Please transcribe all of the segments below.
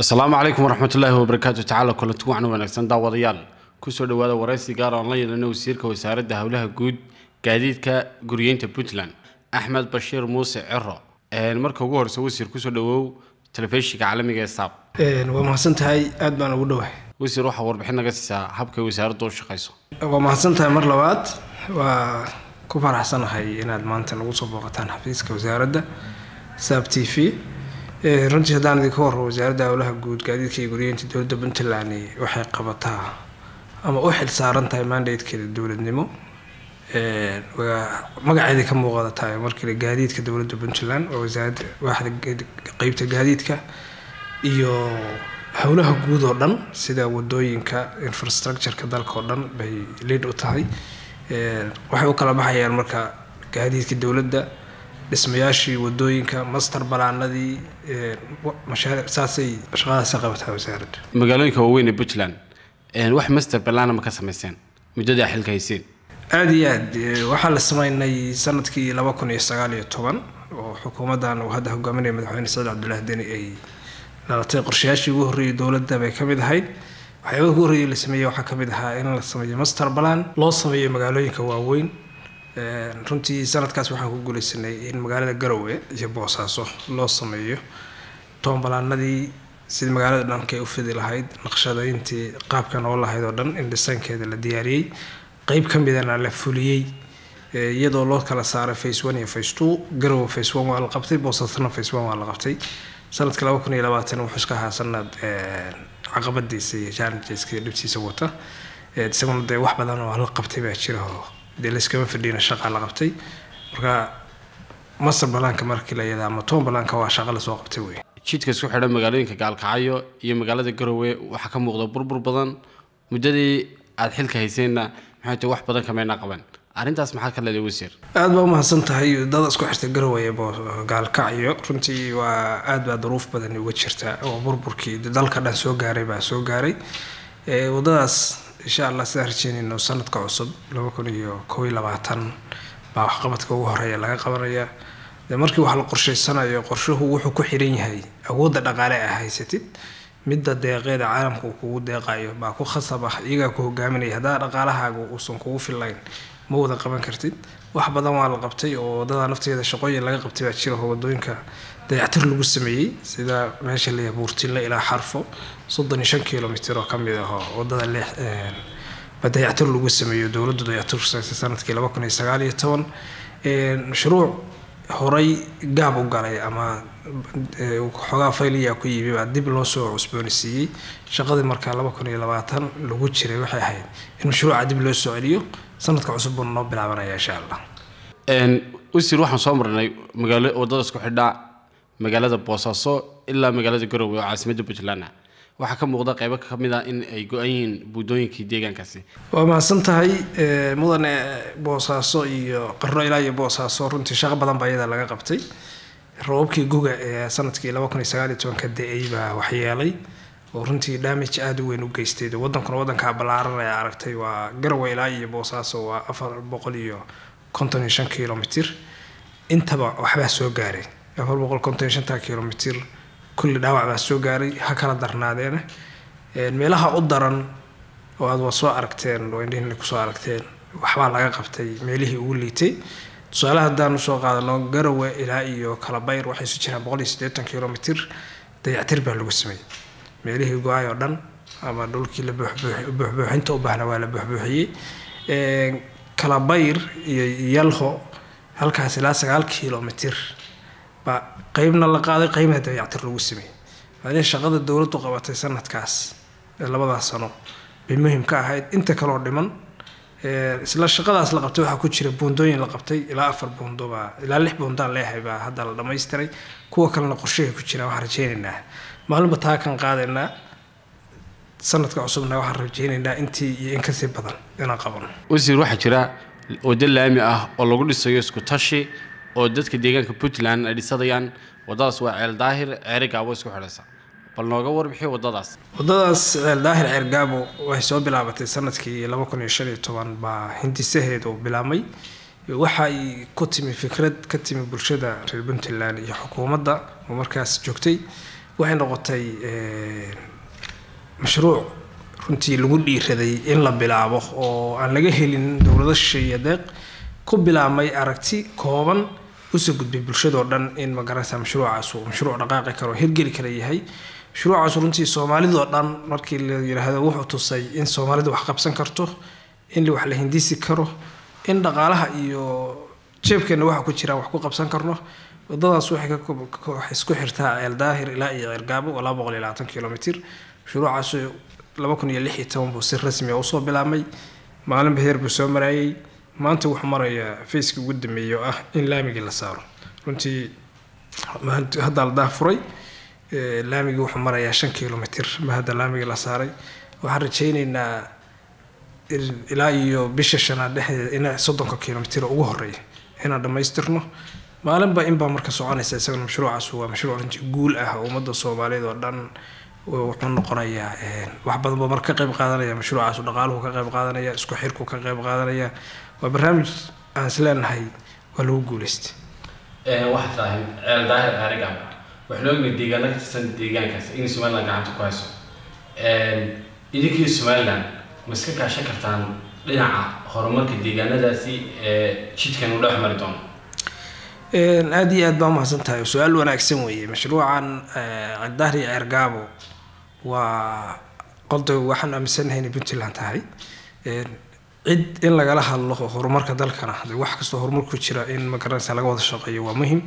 asalaamu calaykum waraxmatullaahi wabarakaatu tacaala kulanti wacan wanaagsan daawadayaal. Kusoo dhowaada waraysi gaar oon la yeelano wasiirka wasaaradda howlaha guud gaadiidka guriyeynta puntland axmed bashiir muuse ciro marka ugu horeysa wasiir ku soo dhawow telefishinka caalamiga ee saab. Waa mahadsan tahay aada baan ugu dhowahay wasiir waxaa warbixin naga siisaa habkay wasaaraddu u shaqayso waa mahadsan tahay mar labaad. Waa ku faraxsanahay inaad maanta nagu soo booqataan xafiiska wasaaradda saab t v runtii haddaan idinka warro wasaaradda howlaha guud gaadiidka iyo guriyeynta dowladda puntland waxay qabataa ama u xil saaran tahay mandatekeeda dowladnimo. Magaceeda ka muuqada tahay markale gaadiidka dowladda puntland waa wasaaradda waaxda qeybta gaadiidka iyo howlaha guud oo dhan sida waddooyinka infrastructureka dalka oo dhan bay lead u tahay. Waxay u kala baxayaan marka gaadiidka dowladda dhismayaashii waddooyinka master balaanadii saasay shaqadaasi qabataa wasaaradda magaalooyinka waaweyn ee puntland wax master balana ma ka samayseen muddada xilka hayseen aada iyo aad waxaa la sameynay sannadkii laba kun iyo sagaal iyo toban oo xukuumaddan uu hadda hogaaminaya madaxweyne saciid cabdullaahi deni ay dhalatay qorshayaashii ugu horreeyay dowladda bay ka mid ahayd. Waxyaabaha ugu horreeyay la sameeyey waxaa ka mid ahaa in la sameeyo master balan loo sameeyo magaalooyinka waaweyn runtii sanadkaas waxaan ku guuleysanay in magaalada garowe iyo boosaaso loo sameeyo. Toonbalaanadii sidii magaalada dhankay u fidi lahayd naqshadayntii qaabka noo lahayd oo dhan in dhisaankeeda la diyaariyey. Qeyb ka midana la fuliyey iyadoo loo kala saaray face one iyo face two. Garowe face one waa la qabtay boosaasona face one waa la qabtay. Sanadka laba kun iyo labaatan wuxuu iska ahaa sanad caqabadiisa iyo challengeska dhibtiisa wata. Isaguna dee wax badan oo la qabtay baa jira oo dee layskama fadhiina shaqaa la qabtay? Marka master balaanka markii la yada ama toon balaanka waa shaqa la soo qabtay wey jidka isku xidhan magaalooyinka gaalkacyo iyo magaalada garowe waxaa ka muuqda burbur badan. Muddadii aada xilka hayseenna maxay tahay wax badan kamayna qaban arrintaas maxaa ka leedahay wasiir? Aada baa umahadsan tahay dada isku xirta garowe gaalkacyo. Runtii waa aada baa duruuf badan uga jirta. Oo burburkii dalka dhan soo gaaray baa soo gaaray. Wadadaas insha allah sidaan rajeynayno sanadka cusub laba kun iyo kow iyo labaatan baa waxqabadka ugu horreeya laga qabanaya. Dee markii wax la qorshaysanayo qorshuhu wuxuu ku xiran yahay awoodda dhaqaale a haysatid. Midda deeqeeda caalamka uu kugu deeqayo baa ku khasab ah iyagaa ku hogaaminaya haddaa dhaqaalahaaga uusan kugu fillayn ma wada qaban kartid. Wax badan waa la qabtay oo waddada nafteeda shaqooyin laga qabtay baa jira oo waddooyinka dayactir lagu sameeyey sida meesha leeyahay buurtinle ilaa xarfo soddon iyo shan kilomitr oo ka mid ah oo waddada leex ba dayactir lagu sameeyo dowladdu dayactir saysay sannadkii laba kun iyo sagaal iyo toban. Mashruuc horay gaab u galay ama xoogaa fayliyaa ku yimi baa dib loo soo cusboonisiiyey shaqadii markaa laba kun iyo labaatan lagu jiray waxay ahayd in mashruuca dib loo soo celiyo sanadka cusub buuna noo bilaabanaya insha allah. Wasiir waxaan soo marnay magaalo waddada isku xidhaa ah ka mid ah in ay go-an yihiin buudooyinkii deegaankaasi waa mahadsan tahay mudane boosaaso iyo qarno ilaa iyo boosaaso runtii shaqo badan baa iyada laga qabtay roobabkii guga ee sanadkii laba kun iyo sagaal iyo tobanka da-ay baa waxyeelay oo runtii damage aada u weyn u geystay wadankuna wadankaa ballaaran ee aragtay waa garowe ilaa iyo boosaaso waa afar boqol iyo konton iyo shan kilomitr intaba waxbaa soo gaaray afar boqol konton iyo shanta kilomitr kulli dhaawac baa soo gaaray ha kala darnaadeena meelaha u daran oo aad waa soo aragteen oo indhihiina ku soo aragteen waxbaa laga qabtay meelihii ugu liitay. Tusaale haddaan u soo qaadano garowe ilaa iyo kalabayr waxay isu jiraan boqol iyo siddeetan kilomitr dayactir baa lagu sameeyey meelihii go'ay oo dhan ama dhulkii la buuxbuuxinta u baahna waa la buuxbuuxiyey. Kalabayr iyo yalho halkaas ilaa sagaal kilomitr baa qeybna la qaaday qeybna dayactir lagu sameeyey. Maadee shaqada dowladdu qabatay sanadkaas ee labadaas sano bay muhiim ka ahayd. Inta kaloo dhiman isla shaqadaas la qabtay waxaa ku jira buundooyin la qabtay. Ilaa afar buundo baa ilaa lix buundaan leeyahay baa hadda la dhammaystiray kuwa kalena qorshahay ku jiraan waxaan rajeynaynaa maalinba taa kan qaadaynaa sanadka cusubna waxaan rajeynaynaa intii iyo in ka sii badan inaan qabano wasiir waxaa jira waddo laami ah oo lagu dhisayo isku oo dadka deegaanka puntland ay dhisadayaan waddadaas waa ceel daahir ceeri gaabo isku xidhaysa. Bal nooga warbixiyo waddadaas waddadaas ceel daahir ceer gaabo waxay soo bilaabatay sannadkii baa hindisaheedu bilaabmay. Waxay ku timi fikrad ka timi bulshada reer puntland iyo xukuumadda oo markaas joogtay waxay noqotay mashruuc runtii lagu dhiiraday in la bilaabo oo aan laga helin dowlado shisheeye deeq ku bilaabmay aragti kooban u soo gudbay bulshadoo dhan in magaranaysa mashruucaasu mashruuc dhaqaaqi karo hirgeli kara yahay. Mashruucaasu runtii soomaalidoo dhan markii la yidhaahdo wuxuu tusay in soomaalidu wax qabsan karto in wax la hindisi karo in dhaqaalaha iyo jeebkeena waxa ku jiraan wax ku qabsan karno. Wadadaas waxay isku xirtaa ceel daahir ilaa iyo ceergaabo laba boqol iyo labaatan kilomitr mashruucaasu laba kun iyo lix iyo toban buu si rasmi a u soo bilaabmay. Maalinba heer buu soo maraayay maanta wuxuu marayaa faceki ugu dambeeyay ah in laamigii la saaro. Runtii hadda la daafuray laamigii wuxuu marayaa shan kilomitr ma hadda laamigii la saaray. Waxaan rajaynaynaa ilaa iyo bisha shanaad dhexdeeda in soddonka kilomitr ugu horreeya inaan dhammaystirno. Maalinba inbaa marka soconaysa isagana mashruucaas waa mashruuc runtii guul ah oo ummadda soomaaliyeed oo dhan wuxuu noqonayaa wax badan ba mar ka qayb qaadanaya mashruucaas dhaqaaluhu ka qayb qaadanaya isku xirku ka qayb qaadanaya waa barnaamij aan is leenahay waa lagu guuleystay. Waxaad tahay ceel daahir ariga. Waxaan ognahay deegaano ka tirsan deegaankaas in somaliland gacanta ku hayso. Idinkii somaliland ma iska kaashan kartaan dhinaca horumarka deegaanadaasi ee jidkan u dhex mari doono aada iyo aad baa umahadsan tahay. Su'aal wanaagsan weeye. Mashruucan ceeldahri ceergaabo waa qolda waxaan aaminsanahay inay puntland tahay cid in lagala hadlo horumarka dalkana. Wax kastoo horumar ku jira in magaranaysa laga wada shaqeeyo waa muhiim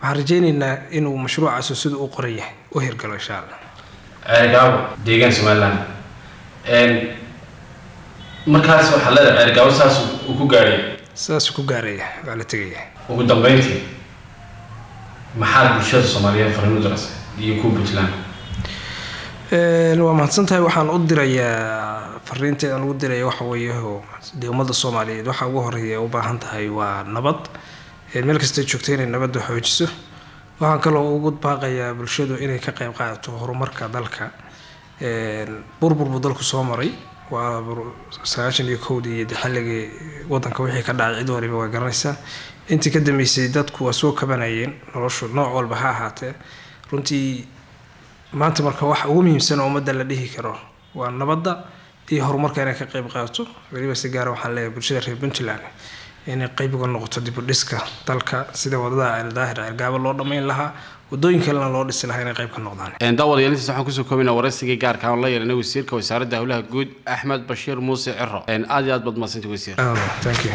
waxaan rajaynaynaa inuu mashruucaas sida u qoran yahay. U hirgalo insha allah ceergaabo deegaan somaliland markaas waxaa leedahay ceergaabo saas uu ku gaadhay saas ku gaaraya waa la tegaya. Ugu dambeyntii maxaad bulshada soomaaliyeed fariin u diraysa iyo kuwa puntland? Waa mahadsan tahay waxaan u dirayaa fariinteedan ugu diraya waxa weeye dee ummadda soomaaliyeed waxa ugu horreeya u baahan tahay waa nabad. Meel kastay joogto inay nabadda xoojiso. Waxaan kaloo ugu baaqayaa bulshadu inay ka qayb qaadato horumarka dalka. Burbur buu dalku soo maray. Waa sagaashan iyo kowdii iyo xilligii wadanka wixii ka dhacay cid waliba way garanaysaa. Intii ka dambeysay dadku waa soo kabanayeen noloshu nooc walba ha ahaatee. Runtii maanta marka waxa ugu muhiimsan oo ummadda la dhihi karo waa nabadda iyo horumarka inay ka qayb qaadato weliba si gaara waxaan leeyahay bulshada reer puntland inay qayb uga noqoto dib u dhiska dalka sida waddada ceeldaahir ceergaabo loo dhammayn lahaa wadooyin kalena loo dhisi lahaa inay qayb ka noqdaan. Daawadayalintaas waxaan ku soo koobinaa waraysigii gaarka aan la yeelanay wasiirka wasaaradda howlaha guud axmed bashiir muuse ciro aad iyo aad baad mahadsantay wasiir. Thank you